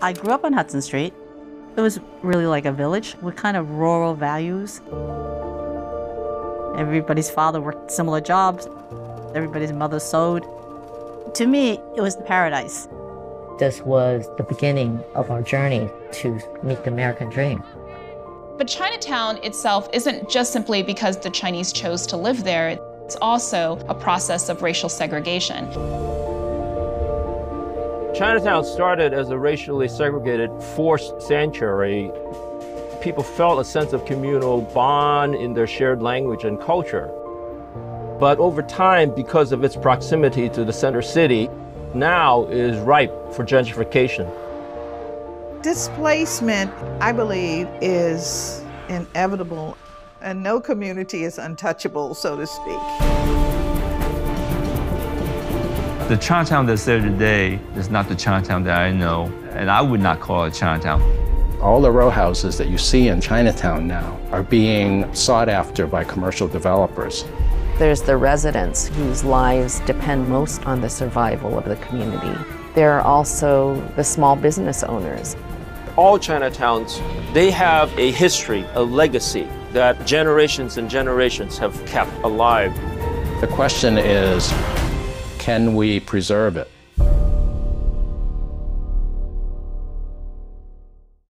I grew up on Hudson Street. It was really like a village with kind of rural values. Everybody's father worked similar jobs. Everybody's mother sewed. To me, it was the paradise. This was the beginning of our journey to meet the American dream. But Chinatown itself isn't just simply because the Chinese chose to live there, it's also a process of racial segregation. Chinatown started as a racially segregated forced sanctuary. People felt a sense of communal bond in their shared language and culture. But over time, because of its proximity to the center city, now is ripe for gentrification. Displacement, I believe, is inevitable, and no community is untouchable, so to speak. The Chinatown that's there today is not the Chinatown that I know, and I would not call it Chinatown. All the row houses that you see in Chinatown now are being sought after by commercial developers. There's the residents whose lives depend most on the survival of the community. There are also the small business owners. All Chinatowns, they have a history, a legacy that generations and generations have kept alive. The question is, can we preserve it?